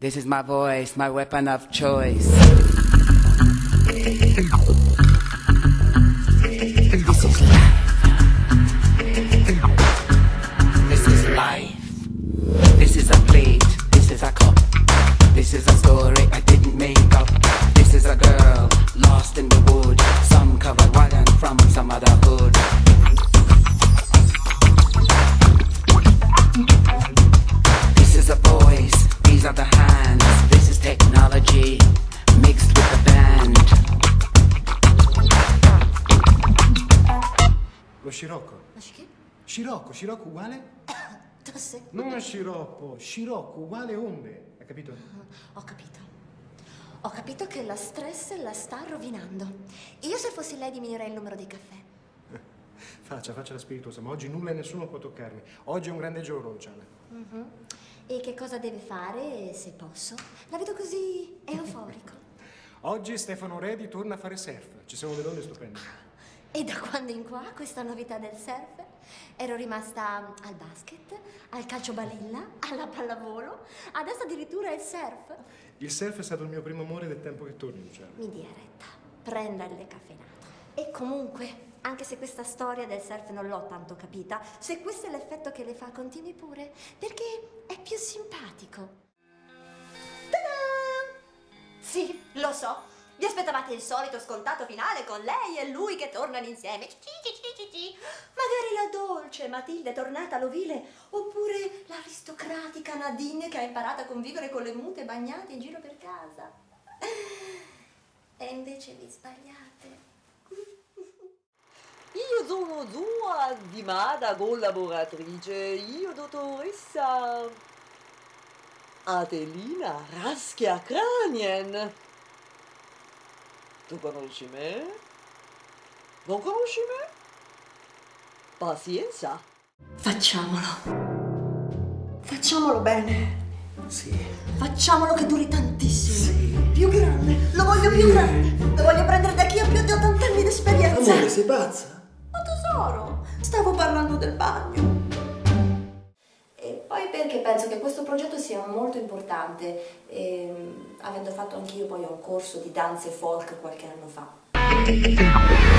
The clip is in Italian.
This is my voice, my weapon of choice. Scirocco. Ma che? Scirocco, scirocco uguale? Tosse? Non sciroppo, scirocco uguale onde. Hai capito? Ho capito. Ho capito che la stress la sta rovinando. Io se fossi lei diminuirei il numero dei caffè. Faccia, faccia la spiritosa, ma oggi nulla e nessuno può toccarmi. Oggi è un grande giorno, Luciana. Mhm. E che cosa deve fare, se posso? La vedo così euforico. Oggi Stefano Redi torna a fare surf. Ci sono delle onde stupende. E da quando in qua questa novità del surf? Ero rimasta al basket, al calcio balilla, alla pallavolo, adesso addirittura il surf. Il surf è stato il mio primo amore del tempo che torni, Luciana. Mi dia retta, prenda il decaffeinato. E comunque, anche se questa storia del surf non l'ho tanto capita, se questo è l'effetto che le fa, continui pure, perché è più simpatico. Ta-da! Sì, lo so. Vi aspettavate il solito scontato finale con lei e lui che tornano insieme. Magari la dolce Matilde tornata all'ovile, oppure l'aristocratica Nadine che ha imparato a convivere con le mute bagnate in giro per casa. E invece vi sbagliate. Io sono sua stimata collaboratrice, io dottoressa Adelina Raschia Kranien. Tu conosci me? Non conosci me? Pazienza. Facciamolo. Facciamolo bene. Sì. Facciamolo che duri tantissimo. Più grande. Lo voglio più grande. Lo voglio prendere da chi ha più di 80 anni di esperienza. sei pazza? Ma tesoro, stavo parlando del bagno. Penso che questo progetto sia molto importante, ehm, avendo fatto anch'io poi un corso di danze folk qualche anno fa.